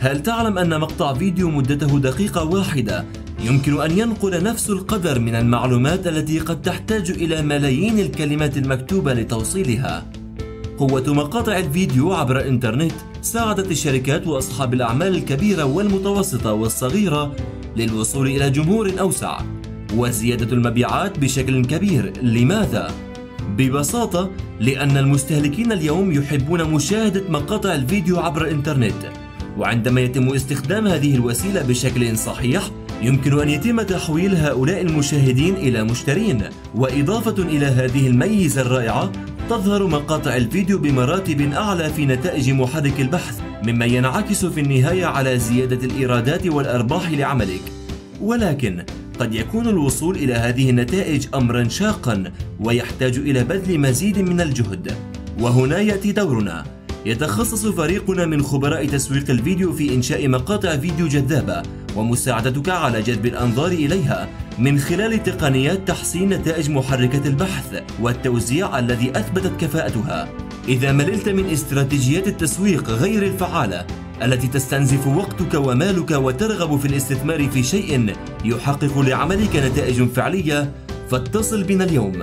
هل تعلم أن مقطع فيديو مدته دقيقة واحدة يمكن أن ينقل نفس القدر من المعلومات التي قد تحتاج إلى ملايين الكلمات المكتوبة لتوصيلها؟ قوة مقاطع الفيديو عبر الإنترنت ساعدت الشركات وأصحاب الأعمال الكبيرة والمتوسطة والصغيرة للوصول إلى جمهور أوسع وزيادة المبيعات بشكل كبير لماذا؟ ببساطة لأن المستهلكين اليوم يحبون مشاهدة مقاطع الفيديو عبر الإنترنت وعندما يتم استخدام هذه الوسيلة بشكل صحيح يمكن أن يتم تحويل هؤلاء المشاهدين إلى مشترين وإضافة إلى هذه الميزة الرائعة تظهر مقاطع الفيديو بمراتب أعلى في نتائج محرك البحث مما ينعكس في النهاية على زيادة الإيرادات والأرباح لعملك. ولكن قد يكون الوصول إلى هذه النتائج أمرا شاقا ويحتاج إلى بذل مزيد من الجهد. وهنا يأتي دورنا. يتخصص فريقنا من خبراء تسويق الفيديو في إنشاء مقاطع فيديو جذابة ومساعدتك على جذب الأنظار إليها من خلال تقنيات تحسين نتائج محركة البحث والتوزيع الذي أثبتت كفاءتها. إذا مللت من استراتيجيات التسويق غير الفعالة التي تستنزف وقتك ومالك وترغب في الاستثمار في شيء يحقق لعملك نتائج فعلية فاتصل بنا اليوم.